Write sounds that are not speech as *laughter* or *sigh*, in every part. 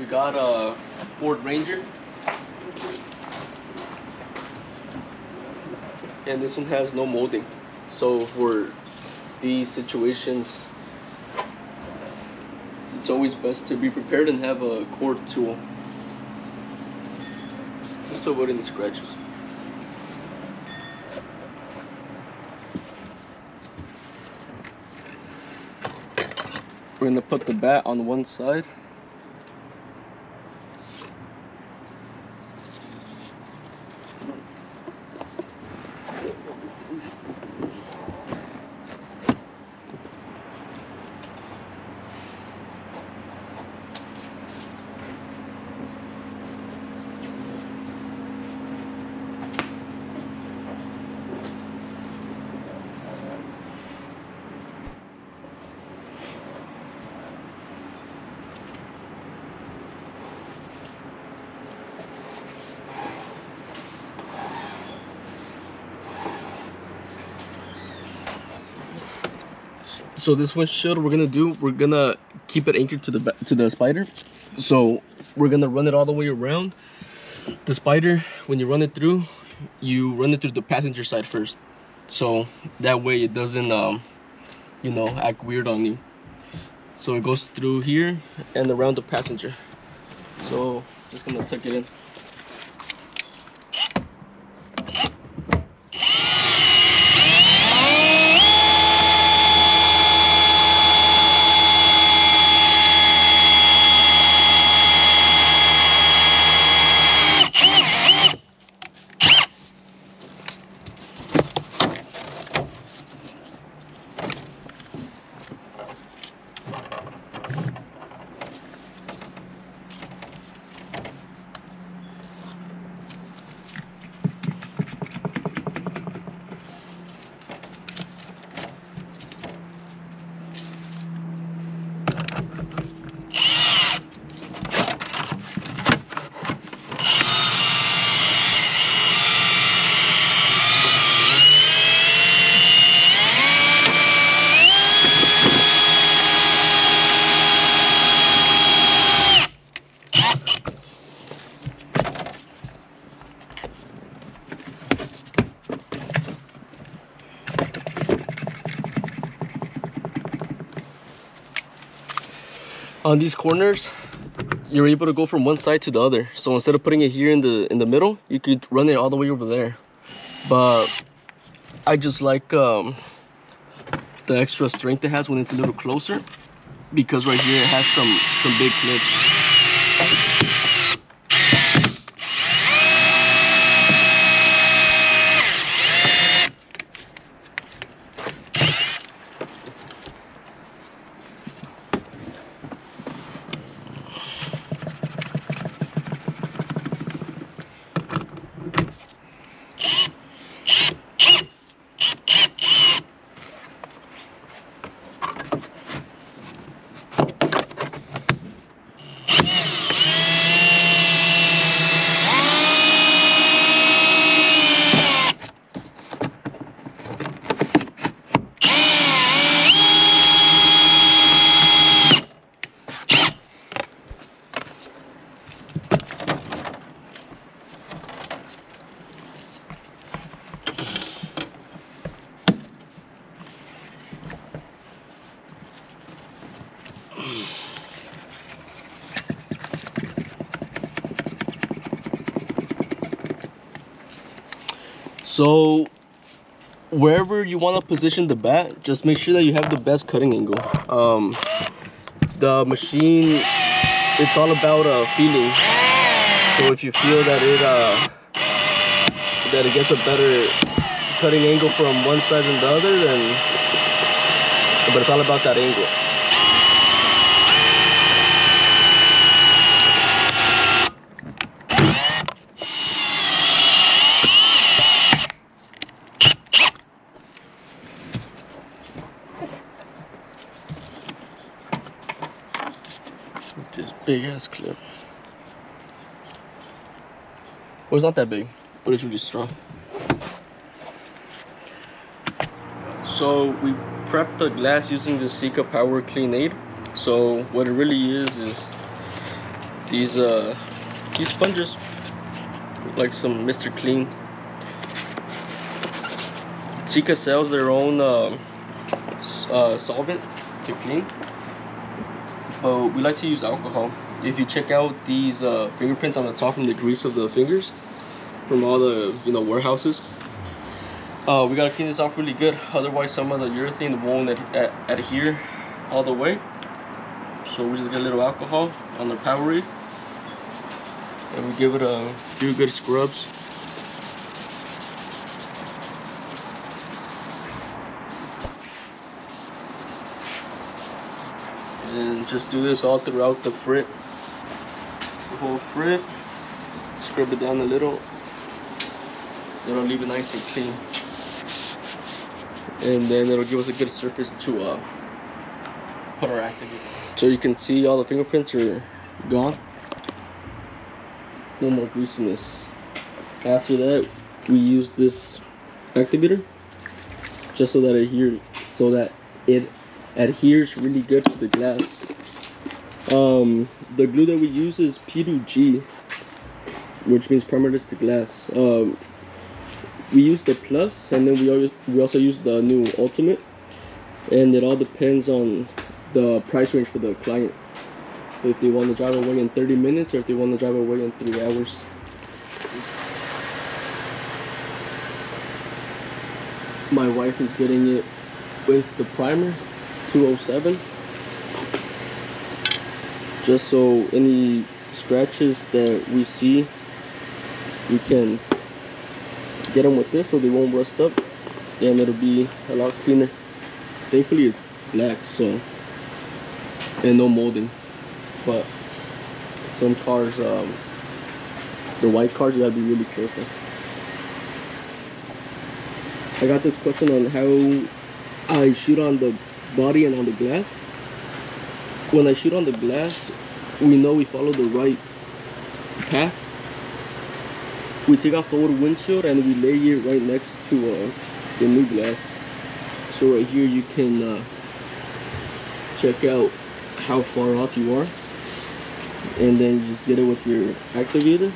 we got a Ford Ranger. And this one has no molding. So for these situations, it's always best to be prepared and have a cord tool. Just to avoid any scratches. We're gonna put the bat on one side. So this one should we're gonna do we're gonna keep it anchored to the to the spider. So we're gonna run it all the way around. The spider when you run it through you run it through the passenger side first. So that way it doesn't um you know act weird on you. So it goes through here and around the passenger. So just gonna tuck it in on these corners you're able to go from one side to the other. So instead of putting it here in the in the middle you could run it all the way over there. But i just like um the extra strength it has when it's a little closer because right here it has some some big clips So wherever you want to position the bat, just make sure that you have the best cutting angle. Um, the machine, it's all about uh, feeling. So if you feel that it uh, that it gets a better cutting angle from one side than the other, then but it's all about that angle. This big ass clip. Well, it's not that big, but it's really strong. So we prepped the glass using the Sika Power Clean Aid. So what it really is is these uh these sponges like some Mr. Clean. Sika sells their own uh, uh, solvent to clean, but we like to use alcohol. If you check out these uh, fingerprints on the top from the grease of the fingers from all the you know warehouses, uh, we gotta clean this off really good. Otherwise, some of the urethane won't ad ad adhere all the way. So we just get a little alcohol on the Powerade and we give it a few good scrubs. And just do this all throughout the frit. The whole frit. Scrub it down a little. It'll leave it nice and clean. And then it'll give us a good surface to uh, put our activator. So you can see all the fingerprints are gone no more greasiness after that we use this activator just so that it adhere so that it adheres really good to the glass. Um, the glue that we use is P2G which means permanent to glass. Um, we use the plus and then we, we also use the new ultimate and it all depends on the price range for the client. If they want to drive away in 30 minutes or if they want to drive away in three hours. My wife is getting it with the primer 207 just so any scratches that we see we can get them with this so they won't rust up and it'll be a lot cleaner thankfully it's black so and no molding but some cars, um, the white cars, you gotta be really careful. I got this question on how I shoot on the body and on the glass. When I shoot on the glass, we know we follow the right path. We take off the old windshield and we lay it right next to uh, the new glass. So right here you can uh, check out how far off you are and then you just get it with your activator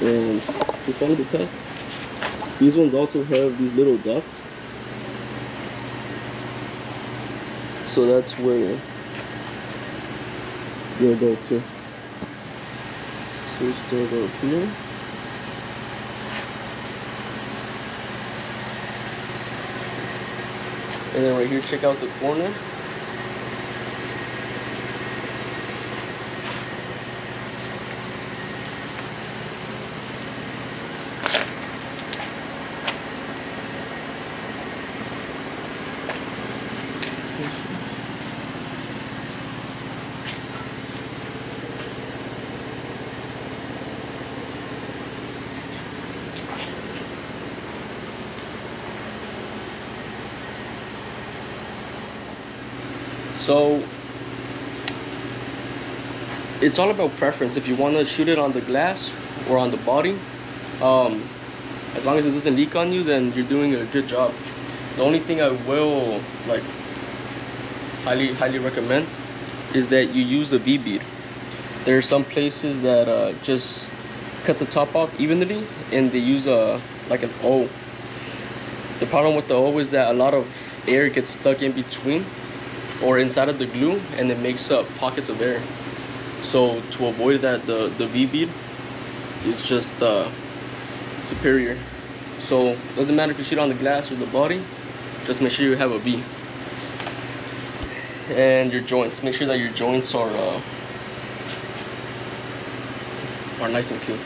and just follow the path these ones also have these little dots so that's where you'll go to. So we still go here? And then right here check out the corner So it's all about preference. If you want to shoot it on the glass or on the body, um, as long as it doesn't leak on you, then you're doing a good job. The only thing I will like highly highly recommend is that you use a V-bead. There are some places that uh, just cut the top off evenly and they use a like an O. The problem with the O is that a lot of air gets stuck in between or inside of the glue and it makes up pockets of air. So to avoid that the the v-bead is just uh, superior. So doesn't matter if you shoot on the glass or the body just make sure you have a v. And your joints make sure that your joints are uh, are nice and clean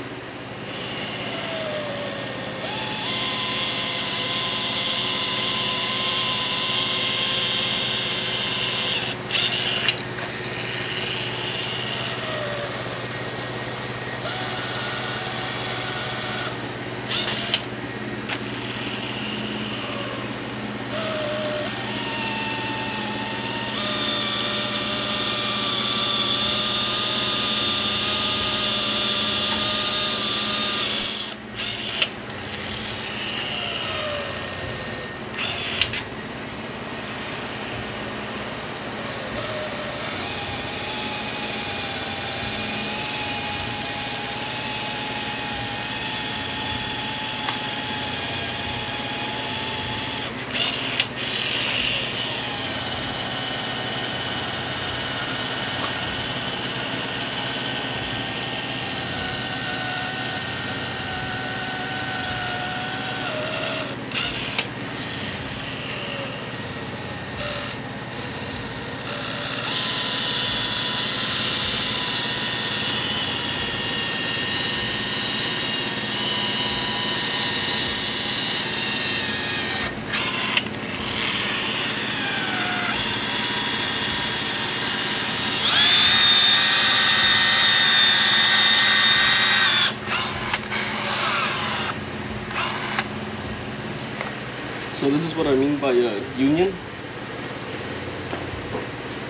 what I mean by a union.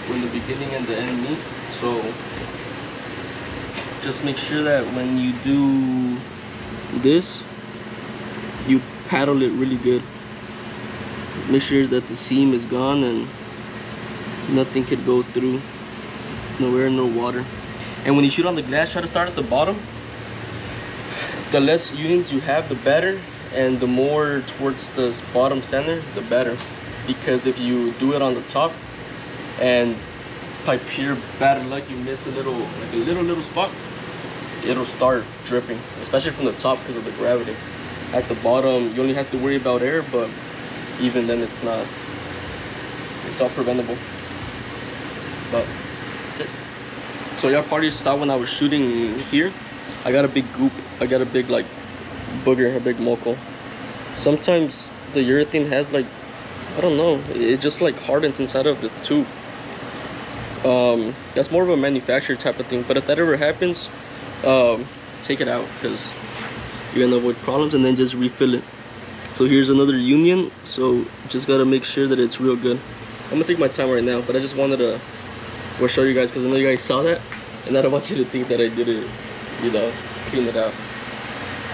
When the beginning and the end meet. So just make sure that when you do this, you paddle it really good. Make sure that the seam is gone and nothing could go through. No air, no water. And when you shoot on the glass, try to start at the bottom. The less unions you have, the better. And the more towards the bottom center, the better. Because if you do it on the top and by pure bad luck you miss a little, like a little, little spot, it'll start dripping, especially from the top because of the gravity. At the bottom, you only have to worry about air, but even then it's not, it's all preventable. But that's it. So y'all probably saw when I was shooting here, I got a big goop. I got a big like booger, a big moco. Sometimes the urethane has like, I don't know, it just like hardens inside of the tube. Um, that's more of a manufacturer type of thing. But if that ever happens, um, take it out because you're gonna avoid problems and then just refill it. So here's another union. So just gotta make sure that it's real good. I'm gonna take my time right now, but I just wanted to well, show you guys because I know you guys saw that, and I don't want you to think that I did it, you know, clean it out.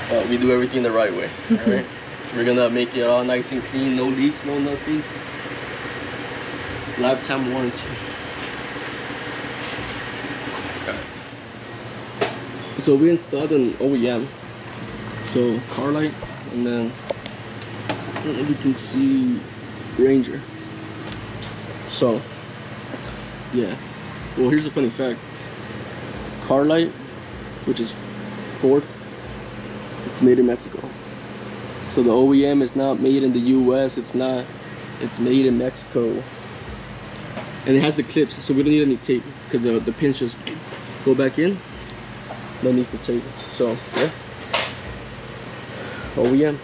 But we do everything the right way. *laughs* Right, we're gonna make it all nice and clean, no leaks, no nothing. Lifetime warranty. So we installed an OEM. So Carlite, and then I don't know if you can see Ranger. So yeah. Well, here's a funny fact. Carlite, which is Ford, it's made in Mexico. So the OEM is not made in the US, it's not, it's made in Mexico. And it has the clips, so we don't need any tape because the, the pins just go back in. No need for tape. So, yeah. OEM.